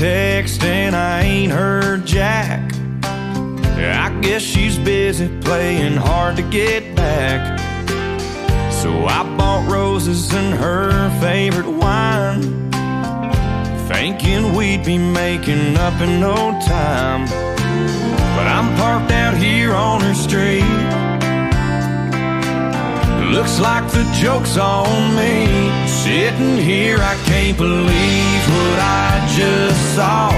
text and I ain't heard Jack. I guess she's busy playing hard to get back. So I bought roses and her favorite wine, thinking we'd be making up in no time. But I'm parked out here on her street. Looks like the joke's on me. Sitting here, I can't believe what I just saw.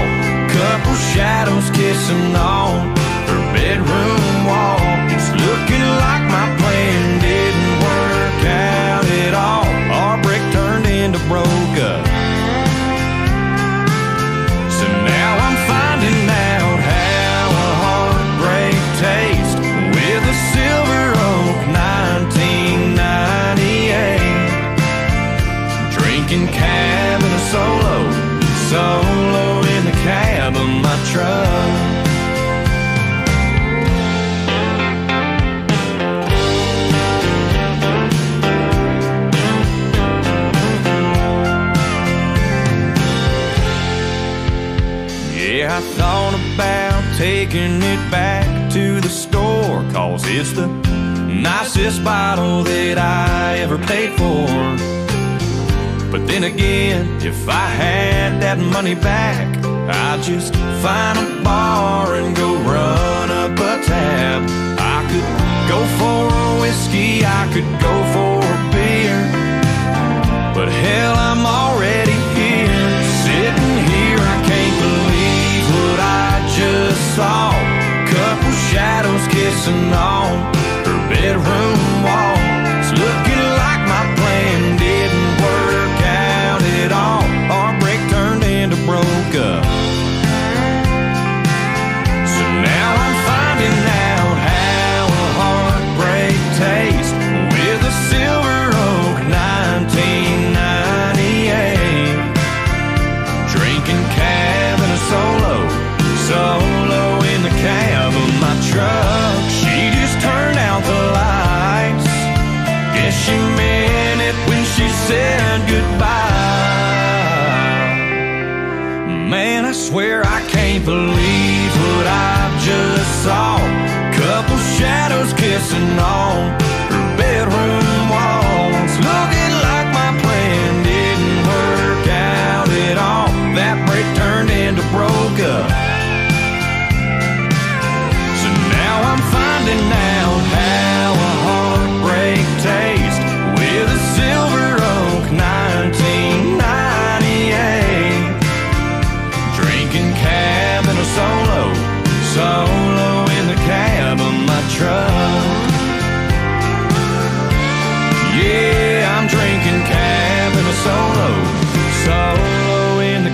Couple shadows kissing on her bedroom 1998. Drinking cab in a solo, solo in the cab of my truck. I thought about taking it back to the store Cause it's the nicest bottle that I ever paid for But then again, if I had that money back I'd just find a bar and go run up a tab. I could go for a whiskey, I could go for a beer. But hell, I'm already here Sitting here, I can't believe what I just saw. Couple shadows kissing on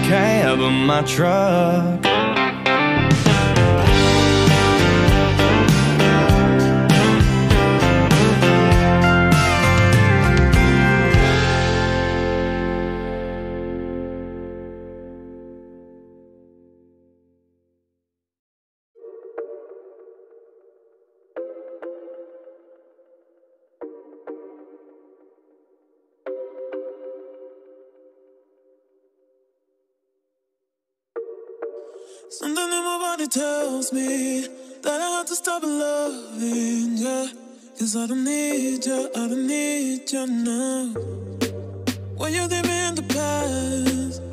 cab of my truck. Something in my body tells me that I have to stop loving you. Cause I don't need you, I don't need you now. When you leave me in the past,